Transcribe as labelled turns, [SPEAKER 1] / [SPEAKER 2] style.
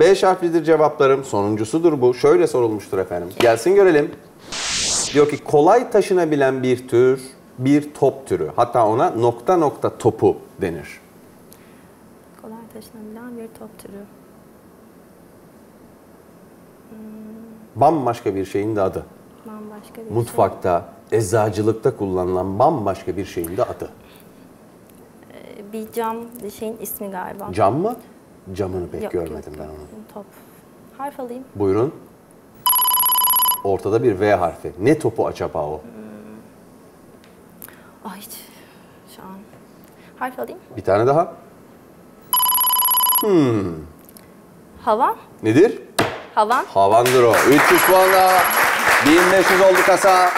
[SPEAKER 1] 5 harflidir cevaplarım. Sonuncusudur bu. Şöyle sorulmuştur efendim. Gelsin görelim. Diyor ki kolay taşınabilen bir tür, bir top türü. Hatta ona nokta nokta topu denir.
[SPEAKER 2] Kolay taşınabilen bir top türü.
[SPEAKER 1] Bambaşka bir şeyin de adı.
[SPEAKER 2] Bambaşka bir şey.
[SPEAKER 1] Mutfakta, eczacılıkta kullanılan bambaşka bir şeyin de adı.
[SPEAKER 2] Ee, Bir cam şeyin ismi galiba.
[SPEAKER 1] Cam mı? Camını pek
[SPEAKER 2] Yok,
[SPEAKER 1] görmedim
[SPEAKER 2] yok,
[SPEAKER 1] ben onu.
[SPEAKER 2] Top. Harf alayım.
[SPEAKER 1] Buyurun. Ortada bir V harfi. Ne topu acaba o?
[SPEAKER 2] Ay hiç şu an. Harf alayım.
[SPEAKER 1] Bir tane daha.
[SPEAKER 2] Havan.
[SPEAKER 1] Nedir?
[SPEAKER 2] Havan.
[SPEAKER 1] Havandır o. 300 puan daha. 1500 oldu kasa.